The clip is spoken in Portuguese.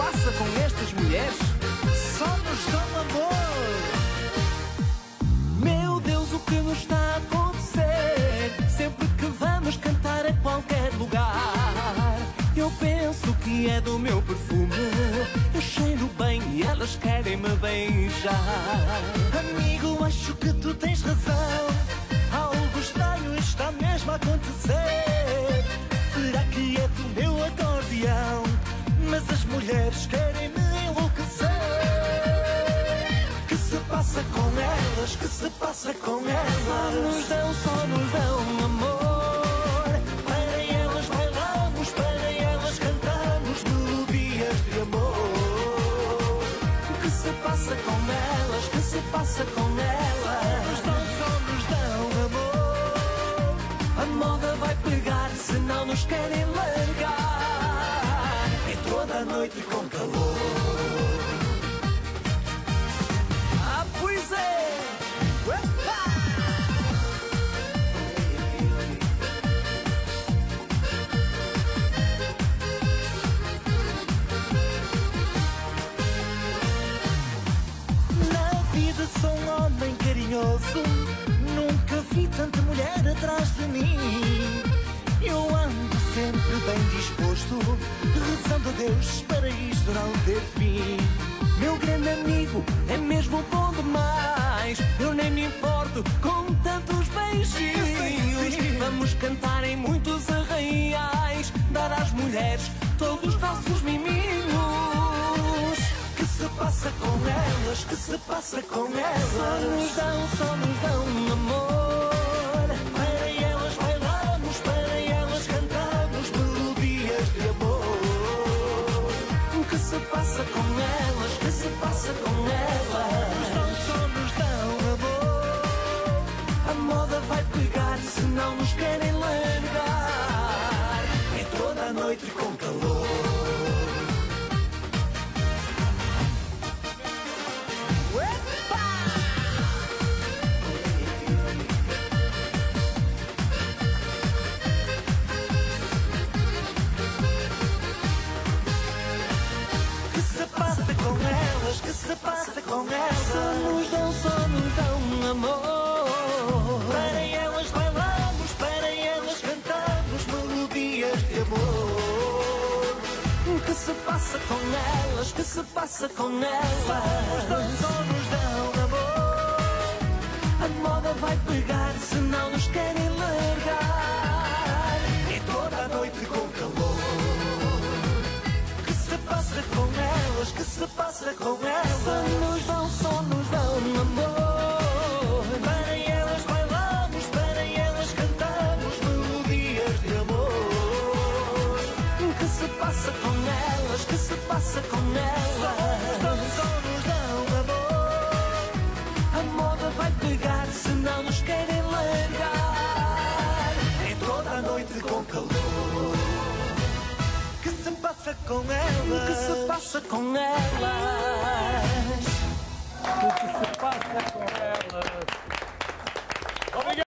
passa com estas mulheres? Só nos dão amor. Meu Deus, o que nos está a acontecer? Sempre que vamos cantar a qualquer lugar, eu penso que é do meu perfume. Eu cheiro bem e elas querem me beijar. Amigo, acho que tu tens razão. Algo estranho está mesmo a acontecer. Mulheres querem me enlouquecer. Que se passa com elas? Que se passa com Só nos elas? dão, só nos dão amor. Para elas bailamos, para elas cantamos melodias de amor. Que se passa com elas? Que se passa com Nos elas? dão, só nos dão amor. A moda vai pegar se não nos querem largar. A noite com calor. Ah, pois é! Uepa! Na vida sou um homem carinhoso. Nunca vi tanta mulher atrás de mim. Sempre bem disposto, rezando a Deus para isto não ter fim. Meu grande amigo é mesmo bom demais. Eu nem me importo com tantos beijinhos. Vamos cantar em muitos arraiais, dar às mulheres todos os nossos miminhos. Que se passa com elas? Que se passa com Só nos elas? dão, só se passa com elas? Que se passa com elas? dão, só nos dão amor. A moda vai pegar se não nos querem largar. E toda a noite com calor. Elas? nos dão, amor. Para elas bailamos, para elas cantamos melodias de amor. O que se passa com elas? O que se passa com elas? nos dão amor. A moda vai pegar se não nos querem largar. E toda a noite com calor. Que se passa com elas? Que se passa com elas? Se passa com